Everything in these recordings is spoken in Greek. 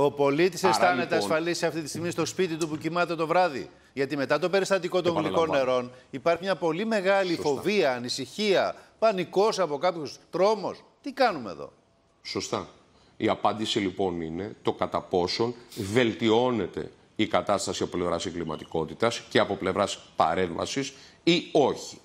Ο πολίτης Άρα, αισθάνεται λοιπόν- ασφαλής αυτή τη στιγμή στο σπίτι του που κοιμάται το βράδυ. Γιατί μετά το περιστατικό των γλυκών Επαναλαμβάνω. νερών υπάρχει μια πολύ μεγάλη φοβία, ανησυχία, πανικός από κάποιους, τρόμος. Τι κάνουμε εδώ; Σωστά. Η απάντηση λοιπόν είναι το κατά πόσον βελτιώνεται η κατάσταση από πλευράς εγκληματικότητας και από πλευράς παρέμβασης ή όχι.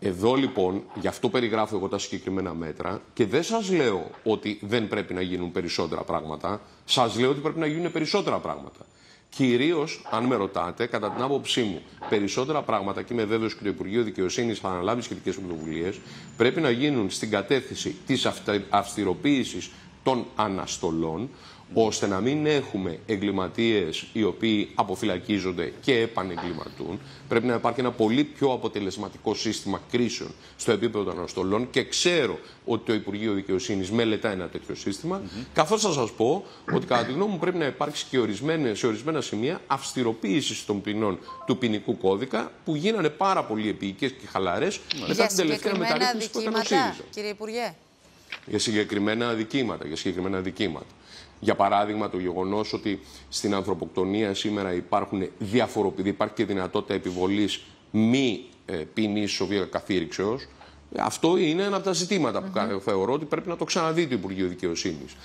Εδώ λοιπόν, γι' αυτό περιγράφω εγώ τα συγκεκριμένα μέτρα και δεν σας λέω ότι δεν πρέπει να γίνουν περισσότερα πράγματα, σας λέω ότι πρέπει να γίνουν περισσότερα πράγματα. Κυρίως, αν με ρωτάτε, κατά την άποψή μου, περισσότερα πράγματα και είμαι βέβαιος και το Υπουργείο Δικαιοσύνης θα αναλάβει σχετικές πρωτοβουλίες, πρέπει να γίνουν στην κατεύθυνση της αυστηροποίησης των αναστολών, ώστε να μην έχουμε εγκληματίες οι οποίοι αποφυλακίζονται και επανεγκληματούν. Πρέπει να υπάρχει ένα πολύ πιο αποτελεσματικό σύστημα κρίσεων στο επίπεδο των αναστολών και ξέρω ότι το Υπουργείο Δικαιοσύνης μελετά ένα τέτοιο σύστημα, καθώς θα σας πω ότι κατά τη γνώμη μου πρέπει να υπάρξει και ορισμένες, σε ορισμένα σημεία αυστηροποίησης των ποινών του ποινικού κώδικα που γίνανε πάρα πολύ επίοικες και χαλαρές μετά Για την τελευταία συγκεκριμένα μεταρρύθμιση που έκανε ο δικήματα, ΣΥΡΙΖΑ κύριε Υπουργέ. Για συγκεκριμένα αδικήματα. Για συγκεκριμένα αδικήματα. Για παράδειγμα, το γεγονός ότι στην ανθρωποκτονία σήμερα υπάρχουν διαφοροποιητικοί, υπάρχει και δυνατότητα επιβολής μη ε, ποινής σοβία καθήρηξεω. Αυτό είναι ένα από τα ζητήματα που κα- θεωρώ ότι πρέπει να το ξαναδεί το Υπουργείο Δικαιοσύνης.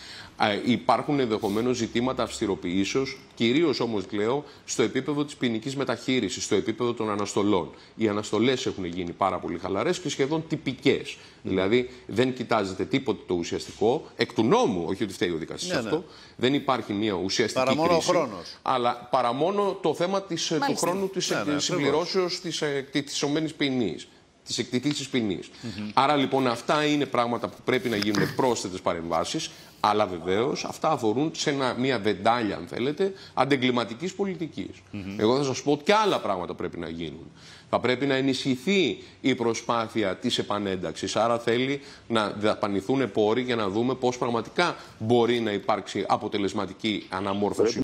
Υπάρχουν ενδεχομένως ζητήματα αυστηροποιήσεως, κυρίως όμως λέω στο επίπεδο της ποινικής μεταχείρισης, στο επίπεδο των αναστολών. Οι αναστολές έχουν γίνει πάρα πολύ χαλαρές και σχεδόν τυπικές. Δηλαδή δεν κοιτάζεται τίποτε το ουσιαστικό, εκ του νόμου, όχι ότι φταίει ο δικαστής Ναι, ναι. αυτό. Δεν υπάρχει μια ουσιαστική Παρά μόνο ο κρίση, χρόνος. Αλλά παρά μόνο το θέμα της, του Μάλιστα. χρόνου της Ναι, ναι, ακριβώς. συμπληρώσεως της εκτιτισωμένη ποινής. Της εκτιτήση ποινής. Άρα λοιπόν αυτά είναι πράγματα που πρέπει να γίνουν πρόσθετες παρεμβάσεις, αλλά βεβαίως αυτά αφορούν σε ένα, μια βεντάλια, αν θέλετε, αντεγκληματικής πολιτικής. Εγώ θα σας πω ότι και άλλα πράγματα πρέπει να γίνουν. Θα πρέπει να ενισχυθεί η προσπάθεια της επανένταξης. Άρα θέλει να δαπανηθούν πόροι για να δούμε πώς πραγματικά μπορεί να υπάρξει αποτελεσματική αναμόρφωση